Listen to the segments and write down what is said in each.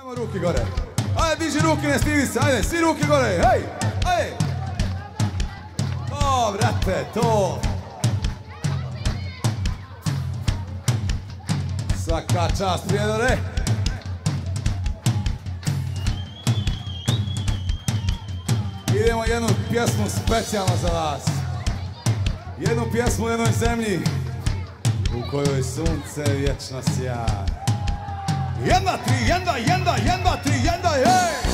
Ajmo ruke gore. Ajde, diži ruke, ne stidi se. Ajde, svi ruke gore. Hej, ajde. To, brate, to. Svaka čast, prijedore. Idemo jednu pjesmu specijalno za vas. Jednu pjesmu u jednoj zemlji u kojoj sunce vječno sja. Yendo, tri, yenda, yendo, yenda, tri, yenda, yeah.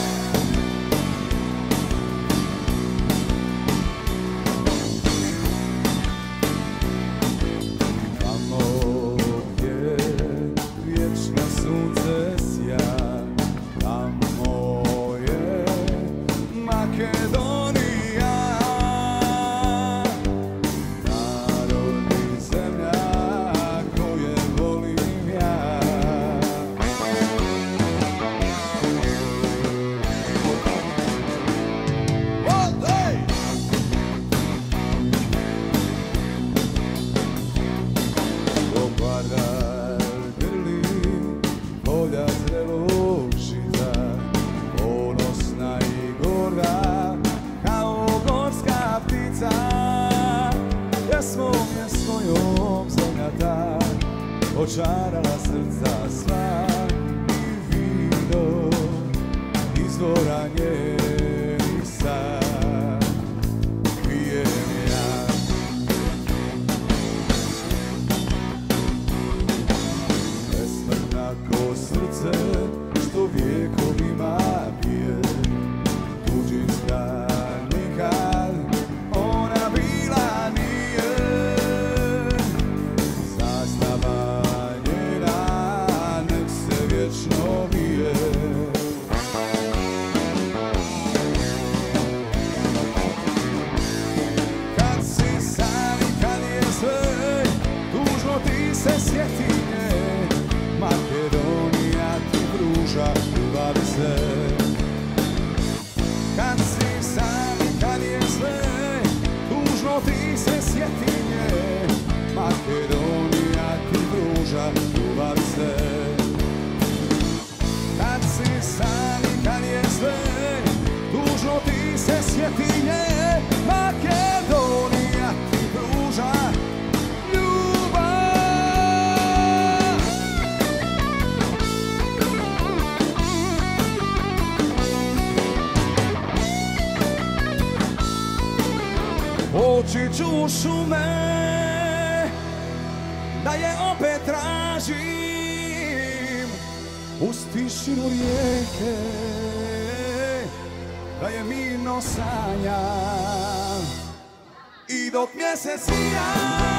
usar a la se sjeti nje. Makedonija ti pruža ljubav. Ću u šume, da je opet tražim uz da je mirno sanjam. I dok mjesec sija,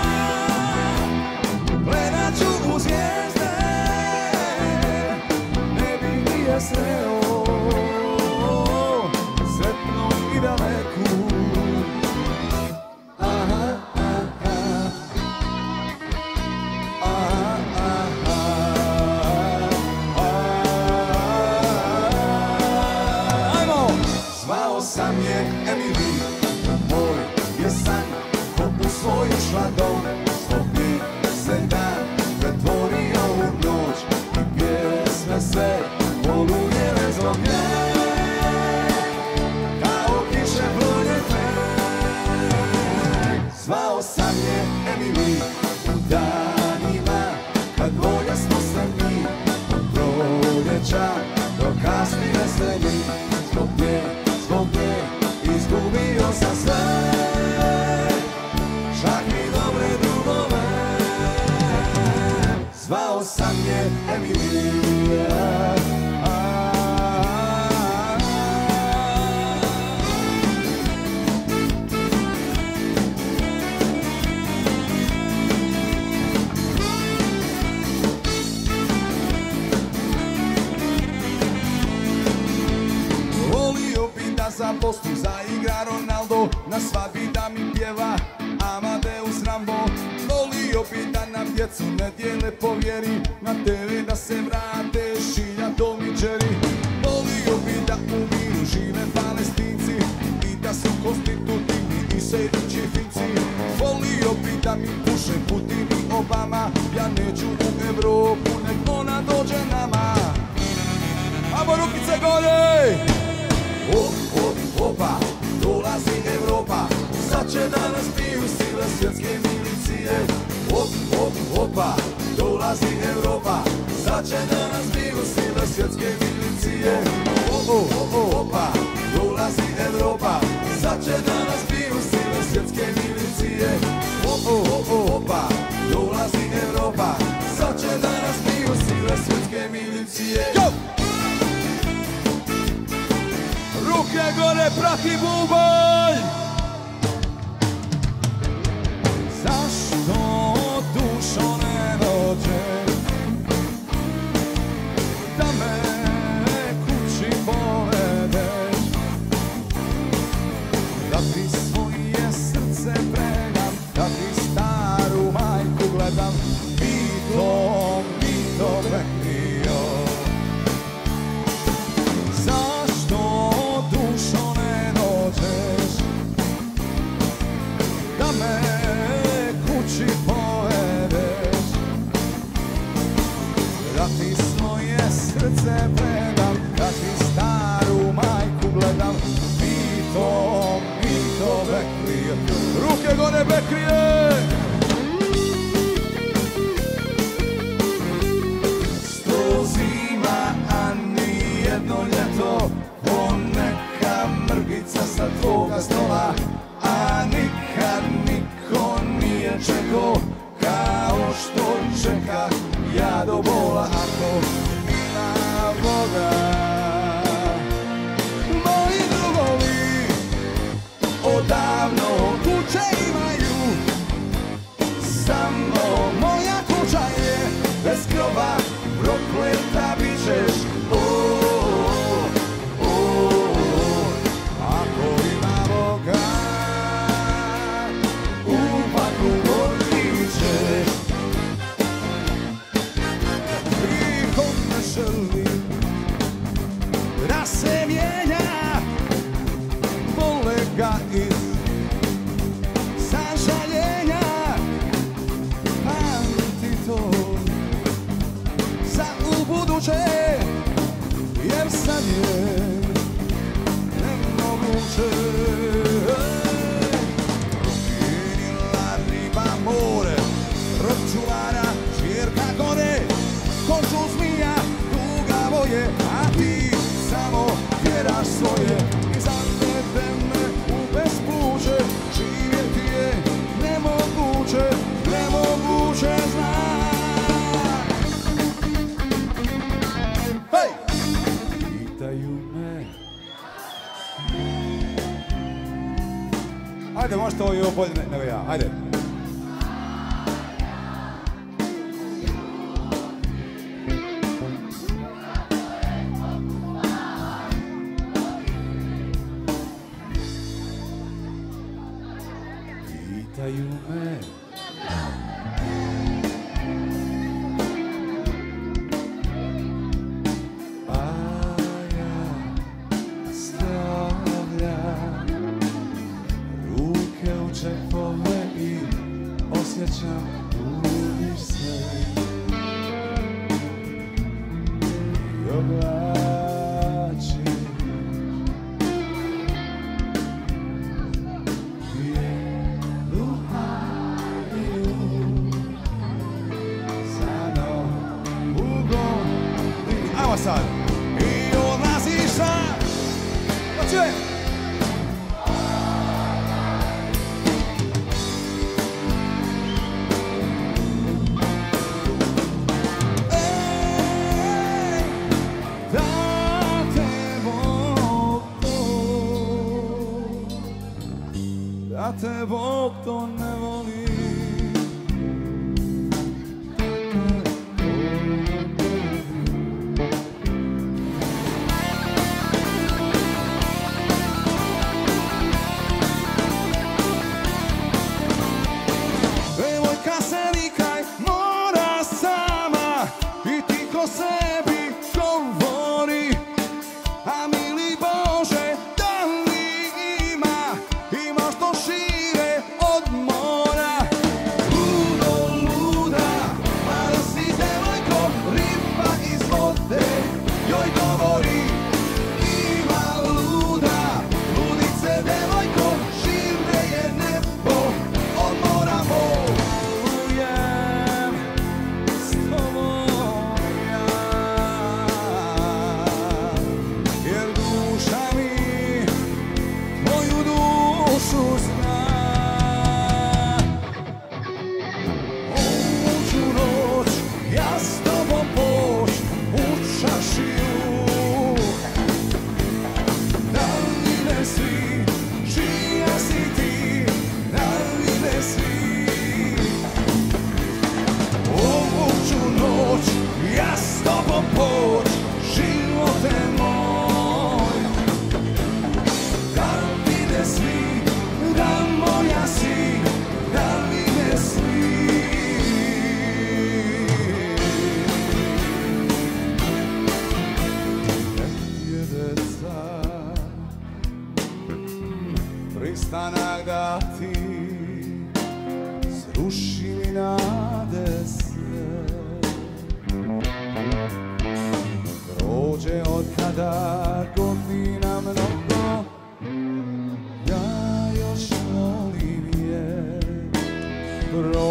Na svadbi da mi pjeva Amadeus Rambo. Volio bi da nam djecu ne dijele povjeri. Na TV da se vrate šilja domiđeri Volio bi da u miru žive palestinci. I da su konstitutivni i sejdući finci. Volio bi da mi puše Putin i Obama. Ja neću u Evropu, nek ona dođe nama. Ajmo rukice gore! je. Oh, oh, opa, dolazi Evropa. Sad će da nas piju sile svjetske milicije. Oh, Opa, dolazi Evropa. Sad će da nas piju sile svjetske milicije. Yo! Ruke gore, prati bubanj! Bebek Kriya bez krowa. 夢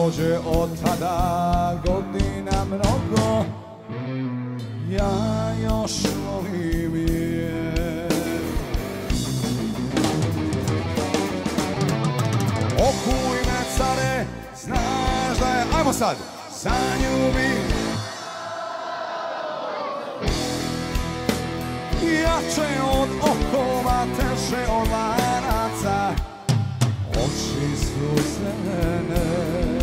表をただごになめのこやよしの意味 Okujmy cary, znasz, że Amosad za nie ubi. Jače od okova teže od lanaca Oči su zelene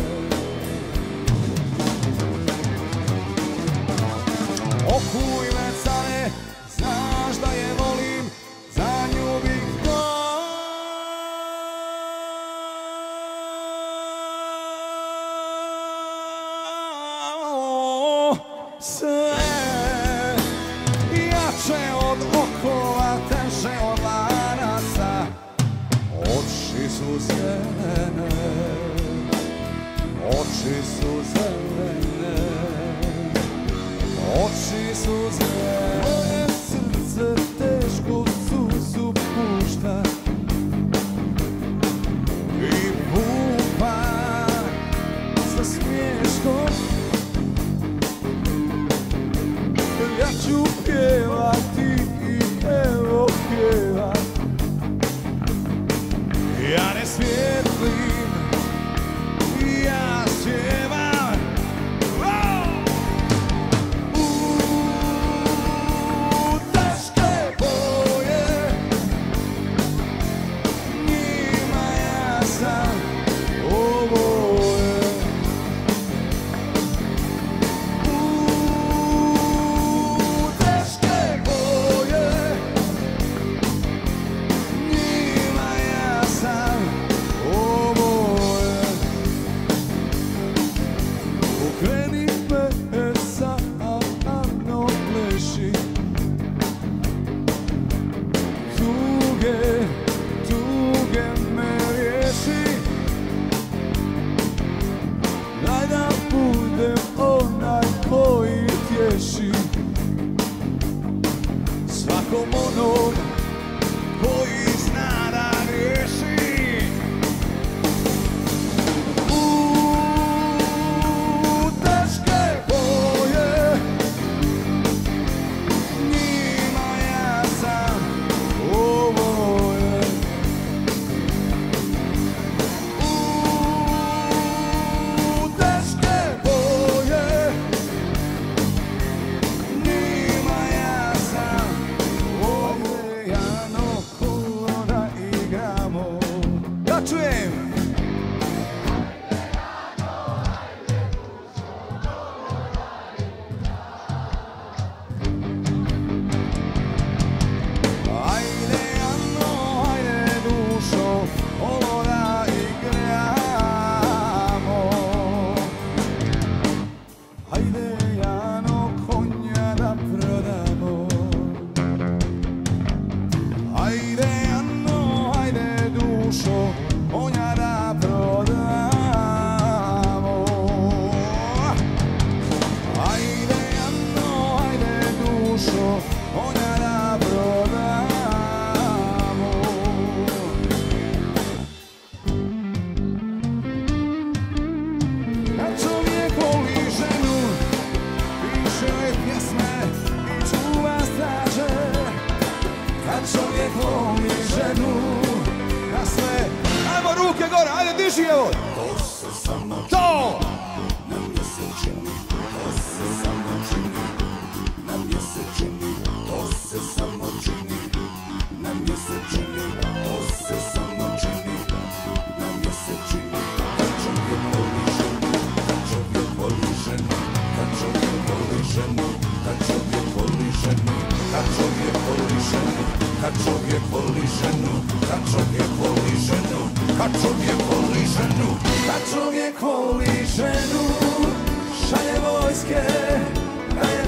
Ajde, diši evo! To! Kad čovjek voli ženu, kad čovjek voli ženu pa čovjek voli ženu Pa čovjek voli ženu Šalje vojske da je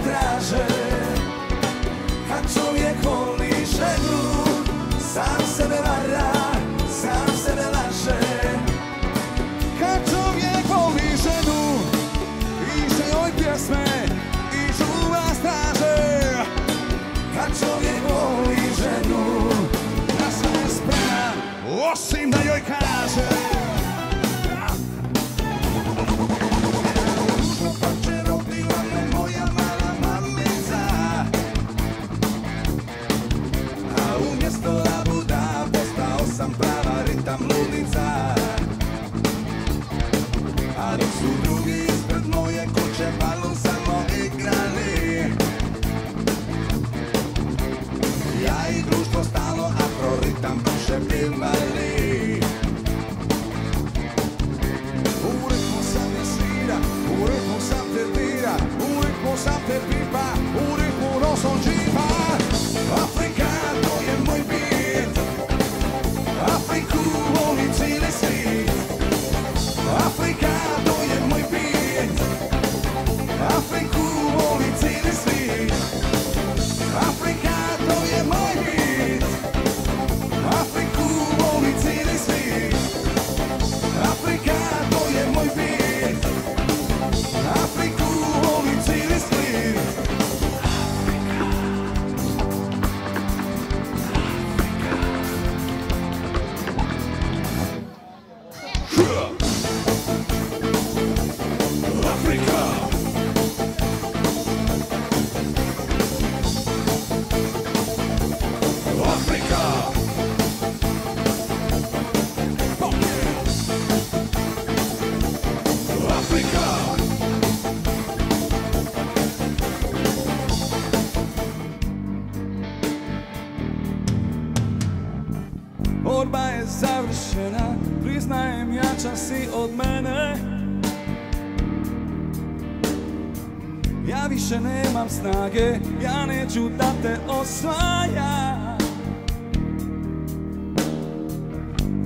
više nemam snage Ja neću da te osvajam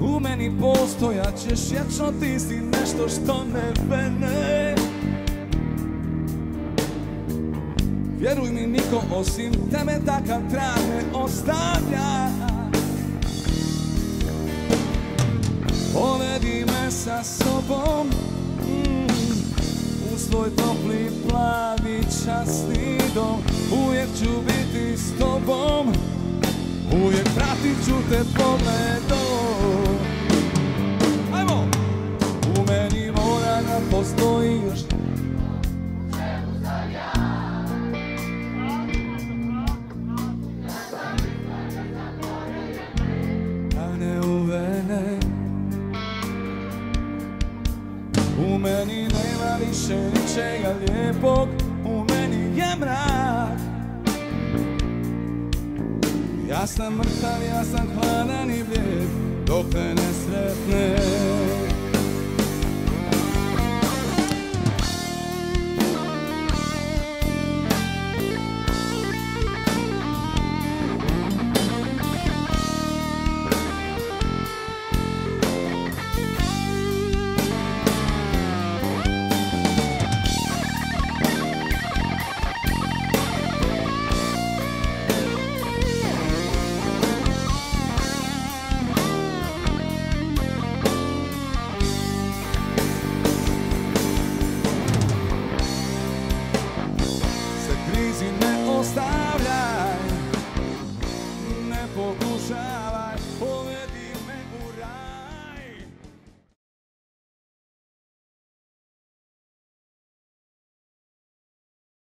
U meni postojat ćeš Vječno ti si nešto što ne vene. Vjeruj mi niko osim tebe takav trag ne ostavlja. Povedi me sa sobom svoj topli plavi časni dom Uvijek ću biti s tobom Uvijek pratit ću te pogledom Ajmo! U meni mora da postoji sam mrtav, ja sam hladan i blijed Dok te ne sretnem